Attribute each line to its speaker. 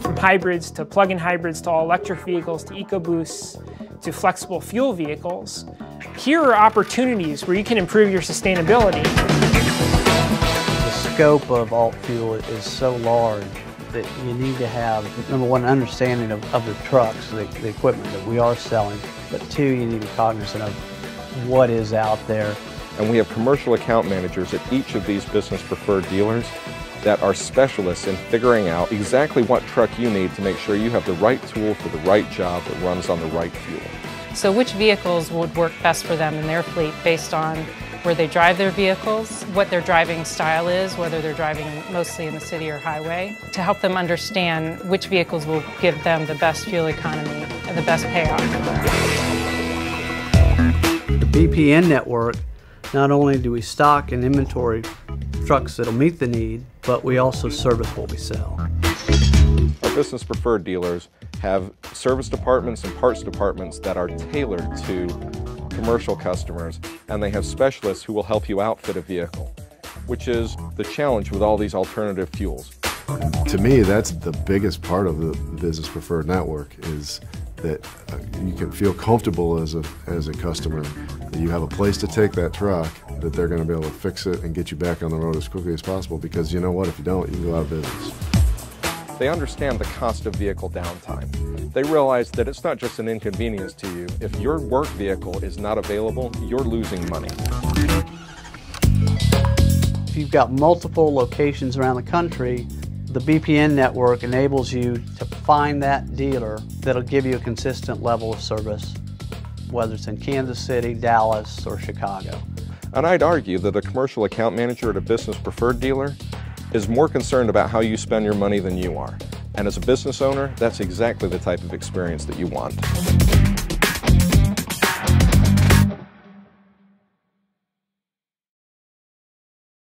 Speaker 1: From hybrids to plug-in hybrids to all electric vehicles to EcoBoosts to flexible fuel vehicles, here are opportunities where you can improve your sustainability.
Speaker 2: The scope of alt fuel is so large that you need to have, number one, understanding of, of the trucks, the, the equipment that we are selling, but two, you need to be cognizant of what is out there.
Speaker 3: And we have commercial account managers at each of these business preferred dealers that are specialists in figuring out exactly what truck you need to make sure you have the right tool for the right job that runs on the right fuel.
Speaker 4: So which vehicles would work best for them in their fleet based on where they drive their vehicles, what their driving style is, whether they're driving mostly in the city or highway, to help them understand which vehicles will give them the best fuel economy and the best payoff.
Speaker 2: The BPN network, not only do we stock and inventory trucks that'll meet the need, but we also service what we sell.
Speaker 3: Our business preferred dealers have service departments and parts departments that are tailored to commercial customers, and they have specialists who will help you outfit a vehicle, which is the challenge with all these alternative fuels.
Speaker 5: To me, that's the biggest part of the business preferred network is that uh, you can feel comfortable as a, as a customer that you have a place to take that truck, that they're going to be able to fix it and get you back on the road as quickly as possible because you know what, if you don't, you can go out of business.
Speaker 3: They understand the cost of vehicle downtime. They realize that it's not just an inconvenience to you. If your work vehicle is not available, you're losing money.
Speaker 2: If you've got multiple locations around the country, the BPN network enables you to find that dealer that'll give you a consistent level of service, whether it's in Kansas City, Dallas, or Chicago.
Speaker 3: And I'd argue that a commercial account manager at a business preferred dealer is more concerned about how you spend your money than you are. And as a business owner, that's exactly the type of experience that you want.